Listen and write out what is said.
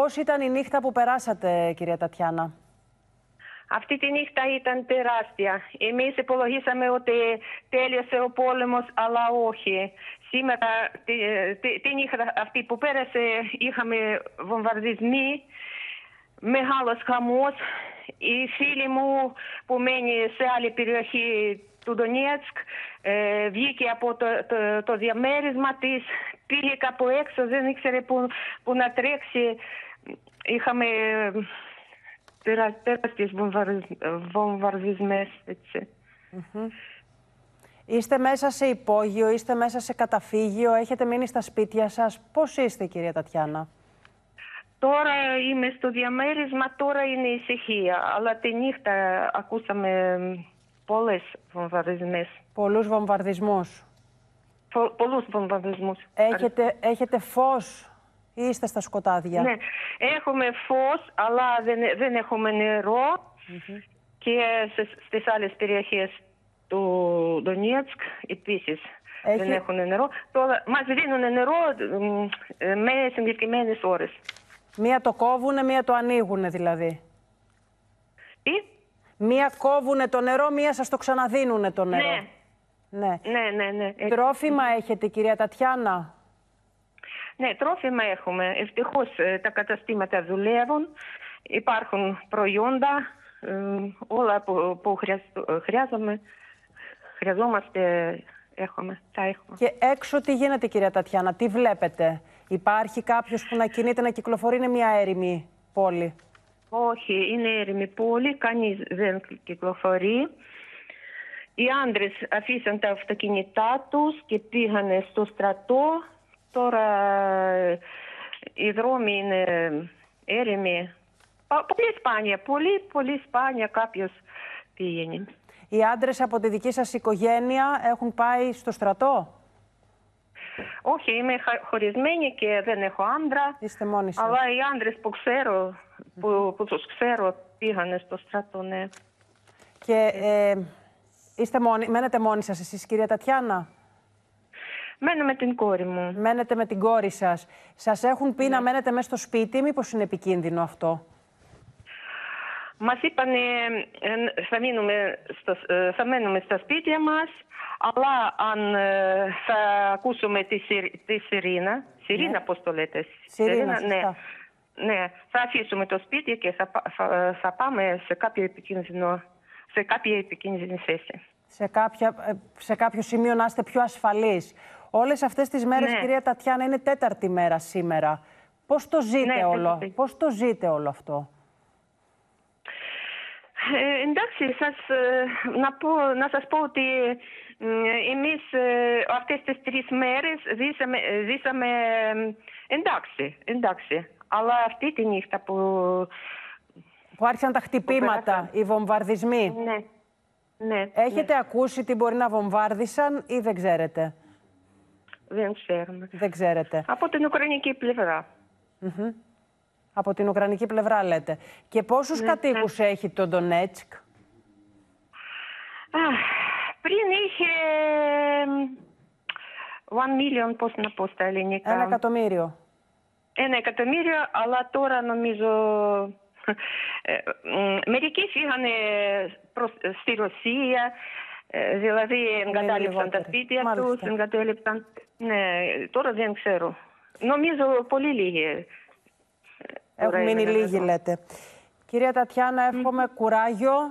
Πώς ήταν η νύχτα που περάσατε, κυρία Τατιάνα; Αυτή τη νύχτα ήταν τεράστια. Εμείς υπολογίσαμε ότι τέλειωσε ο πόλεμος, αλλά όχι. Σήμερα, τη, τη, τη νύχτα αυτή που πέρασε, είχαμε βομβαρδισμοί, μεγάλος χαμός. Οι φίλοι μου που μένει σε άλλη περιοχή του Ντονιέτσκ ε, βγήκε από το, το, το διαμέρισμα της, πήγε κάπου έξω, δεν ήξερε που, που να τρέξει. Είχαμε τεράστιες βομβαρδισμές, έτσι. Είστε μέσα σε υπόγειο, είστε μέσα σε καταφύγιο, έχετε μείνει στα σπίτια σας. Πώς είστε, κυρία Τατιάνα; Τώρα είμαι στο διαμέρισμα, τώρα είναι ησυχία. Αλλά τη νύχτα ακούσαμε πολλές βομβαρδισμές. Πολλούς βομβαρδισμούς. Πο, πολλούς βομβαρδισμούς. Έχετε, έχετε φως; Ή είστε στα σκοτάδια. Ναι, έχουμε φως, αλλά δεν, δεν έχουμε νερό. Και στις άλλες περιοχές του Ντονιέτσκ επίσης δεν έχουν νερό. Τώρα μας δίνουν νερό με συγκεκριμένες ώρες. Μία το κόβουνε, μία το ανοίγουνε δηλαδή. Τι; Μία κόβουνε το νερό, μία σας το ξαναδίνουνε το νερό. Ναι. Ναι. Ναι, ναι, ναι. Τρόφιμα έχετε, κυρία Τατιάνα; Ναι, τρόφιμα έχουμε. Ευτυχώς τα καταστήματα δουλεύουν. Υπάρχουν προϊόντα, ε, όλα που, που χρειάζομαι, χρειαζόμαστε έχουμε, τα έχουμε. Και έξω τι γίνεται, κυρία Τατιάνα, τι βλέπετε; Υπάρχει κάποιος που να κινείται, να κυκλοφορεί, είναι μια έρημη πόλη; Όχι, είναι έρημη πόλη, κανείς δεν κυκλοφορεί. Οι άντρες αφήσαν τα αυτοκίνητά τους και πήγαν στο στρατό. Τώρα οι δρόμοι είναι έρημοι. Πολύ σπάνια, πολύ, πολύ σπάνια κάποιος πηγαίνει. Οι άντρες από τη δική σας οικογένεια έχουν πάει στο στρατό; Όχι, είμαι χωρισμένη και δεν έχω άντρα. Είστε μόνοι σας. Αλλά οι άντρες που ξέρω, που, που τους ξέρω, πήγανε στο στρατό, ναι. Και ε, είστε μόνοι, μένετε μόνοι σας εσείς, κυρία Τατιάνα; Μένω με την κόρη μου. Μένετε με την κόρη σας. Σας έχουν πει να μένετε μέσα στο σπίτι, μήπως είναι επικίνδυνο αυτό; Μας είπαν θα, μείνουμε στο, θα μένουμε στα σπίτια μας, αλλά αν θα ακούσουμε τη, τη Σιρήνα, Σιρήνα Ναι. πώς το λέτε, Σιρήνα, ναι, σωστά. ναι, θα αφήσουμε το σπίτι και θα, πα- θα, θα πάμε σε κάποιο επικίνδυνο, σε κάποια επικίνδυνη θέση. Σε, κάποια, ε, σε κάποιο σημείο να είστε πιο ασφαλείς. Όλες αυτές τις μέρες, Ναι. κυρία Τατιάνα, είναι τέταρτη μέρα σήμερα. Πώς το ζείτε Ναι, όλο, τέταρτη. πώς το ζείτε όλο αυτό; Ε, εντάξει, σας, ε, να, πω, να σας πω ότι ε, εμείς ε, αυτές τις τρεις μέρες ζήσαμε, ε, ζήσαμε ε, εντάξει, εντάξει. Αλλά αυτή τη νύχτα που... Που άρχισαν τα χτυπήματα, πέρασαν. οι βομβαρδισμοί. Ναι, ναι, Έχετε ακούσει τι μπορεί να βομβάρδισαν ή δεν ξέρετε; Ναι, δεν ξέρουμε. Δεν ξέρετε. Από την Ουκρανική πλευρά. Από την Ουκρανική πλευρά λέτε. Και πόσους κατοίκους έχει το Ντονέτσκ; Αχ, πριν είχε... One million, πώς να πω στα ελληνικά. Ένα εκατομμύριο. Ένα εκατομμύριο, αλλά τώρα νομίζω ε, μ, μερικοί φύγανε προς, στη Ρωσία, ε, δηλαδή εγκατάλειψαν τα λιγότεροι. σπίτια Μάλιστα. τους, εγκατέλειψαν. Ναι, τώρα δεν ξέρω. Νομίζω πολύ λίγοι. ε, τώρα Έχουν μείνει έμειναν λίγοι, εδώ. λέτε. Κυρία Τατιάνα, εύχομαι κουράγιο.